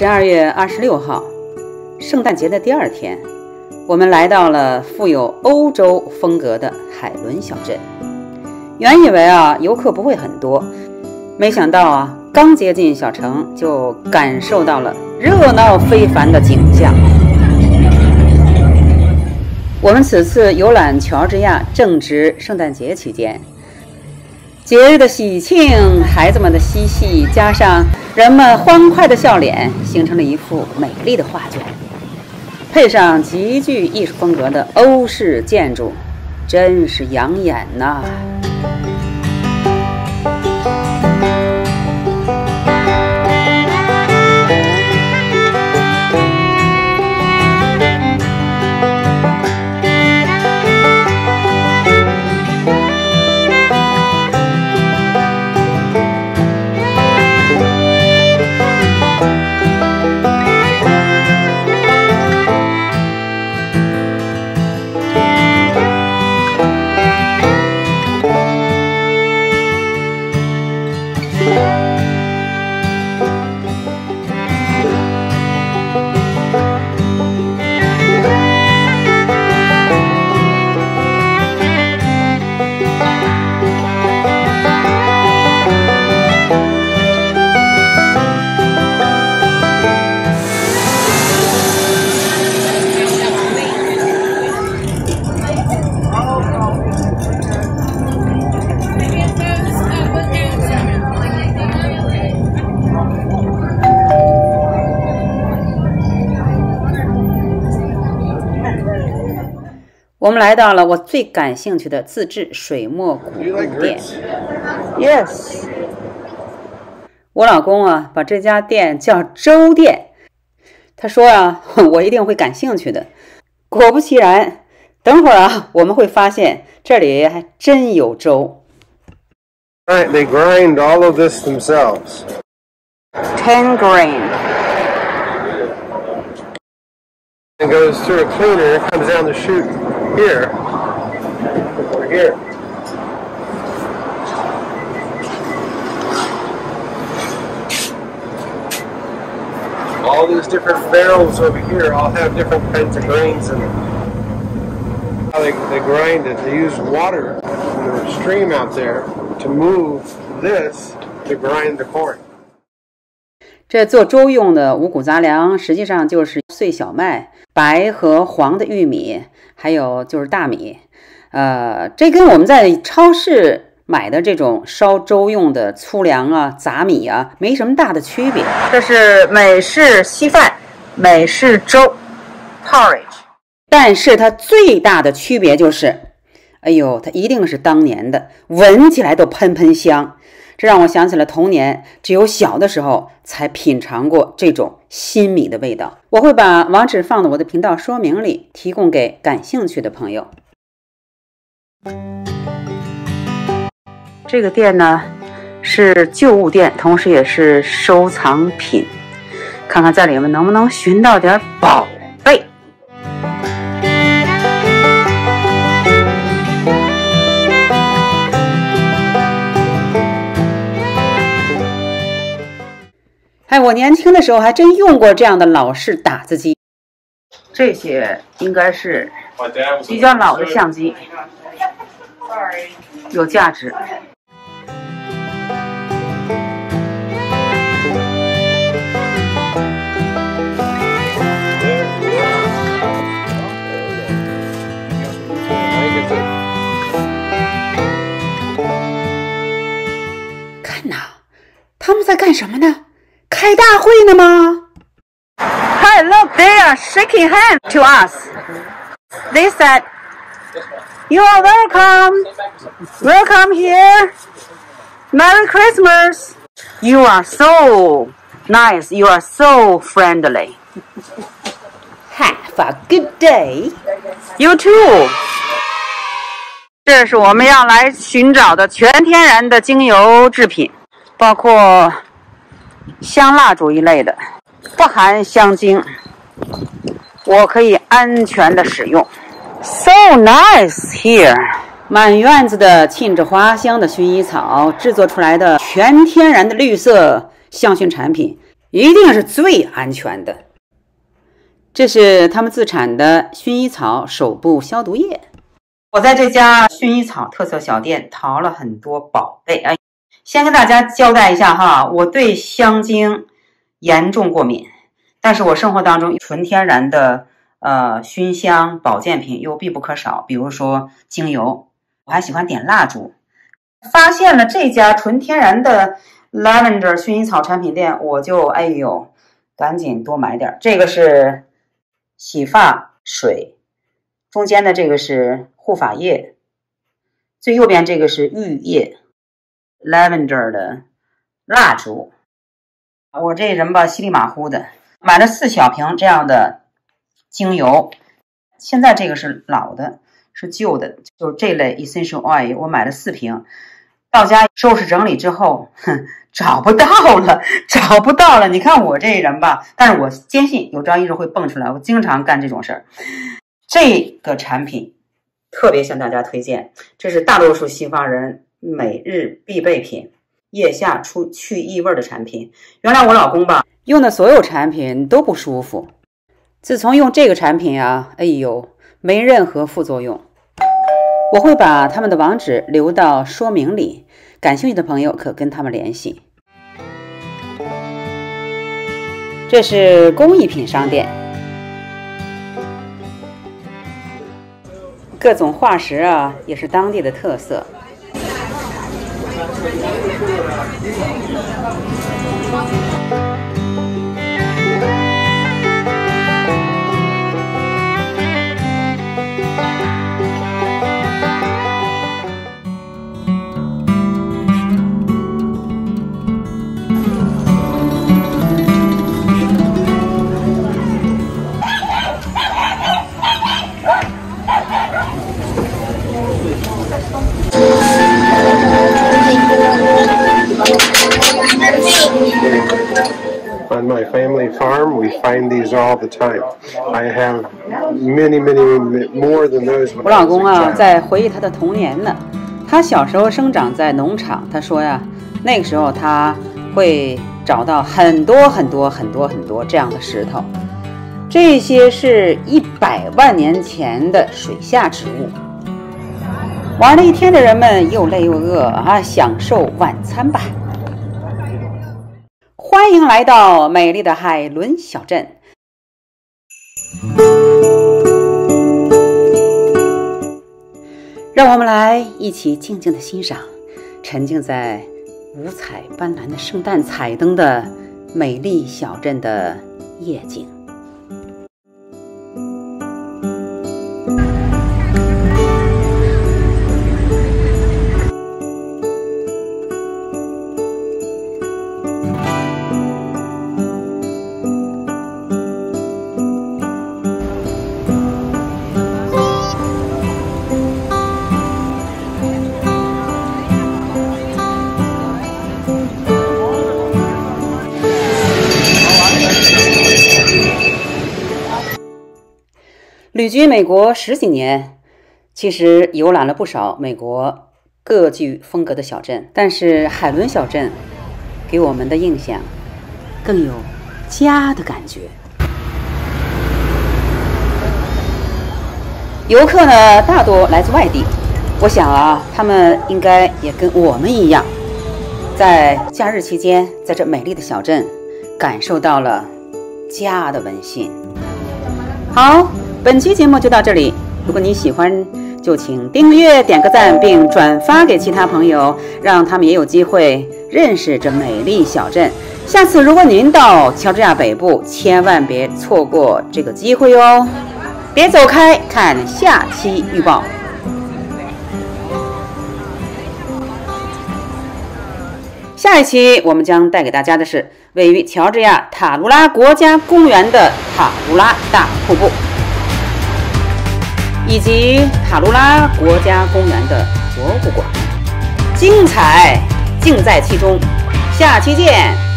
十二月二十六号，圣诞节的第二天，我们来到了富有欧洲风格的海伦小镇。原以为啊游客不会很多，没想到啊刚接近小城，就感受到了热闹非凡的景象。我们此次游览乔治亚正值圣诞节期间。节日的喜庆，孩子们的嬉戏，加上人们欢快的笑脸，形成了一幅美丽的画卷。配上极具艺术风格的欧式建筑，真是养眼呐！我们来到了我最感兴趣的自制水墨古物店。Yes，我老公啊，把这家店叫粥店。他说啊，我一定会感兴趣的。果不其然，等会儿啊，我们会发现这里还真有粥。Right, they grind all of this themselves. Ten grain. It goes through a cleaner, comes down the chute here, or here. All these different barrels over here all have different kinds of grains in them. They, they grind it, they use water in the stream out there to move this to grind the corn. 这做粥用的五谷杂粮，实际上就是碎小麦、白和黄的玉米，还有就是大米。呃，这跟我们在超市买的这种烧粥用的粗粮啊、杂米啊，没什么大的区别。这是美式稀饭、美式粥 （porridge），但是它最大的区别就是，哎呦，它一定是当年的，闻起来都喷喷香。这让我想起了童年，只有小的时候才品尝过这种新米的味道。我会把网址放到我的频道说明里，提供给感兴趣的朋友。这个店呢是旧物店，同时也是收藏品，看看在里面能不能寻到点宝。哎，我年轻的时候还真用过这样的老式打字机。这些应该是比较老的相机，有价值。开大会呢吗？Hi, look, they are shaking hands to us. They said, "You are welcome. Welcome here. Merry Christmas. You are so nice. You are so friendly. Have a good day. You too." 这是我们要来寻找的全天然的精油制品，包括。 香蜡烛一类的，不含香精，我可以安全的使用。So nice here，满院子的沁着花香的薰衣草制作出来的全天然的绿色香薰产品，一定是最安全的。这是他们自产的薰衣草手部消毒液。我在这家薰衣草特色小店淘了很多宝贝啊！先跟大家交代一下哈，我对香精严重过敏，但是我生活当中纯天然的呃熏香保健品又必不可少，比如说精油，我还喜欢点蜡烛。发现了这家纯天然的 lavender 薰衣草产品店，我就哎呦，赶紧多买点。这个是洗发水，中间的这个是。护发液，最右边这个是浴液，lavender 的蜡烛。我这人吧稀里马虎的买了四小瓶这样的精油，现在这个是老的，是旧的，就是这类 essential oil。我买了四瓶，到家收拾整理之后，哼，找不到了，找不到了。你看我这人吧，但是我坚信有朝一日会蹦出来。我经常干这种事儿。这个产品。特别向大家推荐，这是大多数西方人每日必备品，腋下出去异味的产品。原来我老公吧用的所有产品都不舒服，自从用这个产品啊，哎呦，没任何副作用。我会把他们的网址留到说明里，感兴趣的朋友可跟他们联系。这是工艺品商店。各种化石啊，也是当地的特色。Thank you. Find these all the time. I have many, many more than those. 我老公啊，在回忆他的童年呢。他小时候生长在农场，他说呀，那个时候他会找到很多很多很多很多这样的石头，这些是一百万年前的水下植物。玩了一天的人们又累又饿啊，享受晚餐吧。欢迎来到美丽的海伦小镇，让我们来一起静静的欣赏，沉浸在五彩斑斓的圣诞彩灯的美丽小镇的夜景。旅居美国十几年，其实游览了不少美国各具风格的小镇，但是海伦小镇给我们的印象更有家的感觉。游客呢大多来自外地，我想啊，他们应该也跟我们一样，在假日期间在这美丽的小镇感受到了家的温馨。好。本期节目就到这里，如果你喜欢，就请订阅、点个赞，并转发给其他朋友，让他们也有机会认识这美丽小镇。下次如果您到乔治亚北部，千万别错过这个机会哦！别走开，看下期预报。下一期我们将带给大家的是位于乔治亚塔卢拉国家公园的塔卢拉大瀑布。以及卡卢拉国家公园的博物馆，精彩尽在其中。下期见。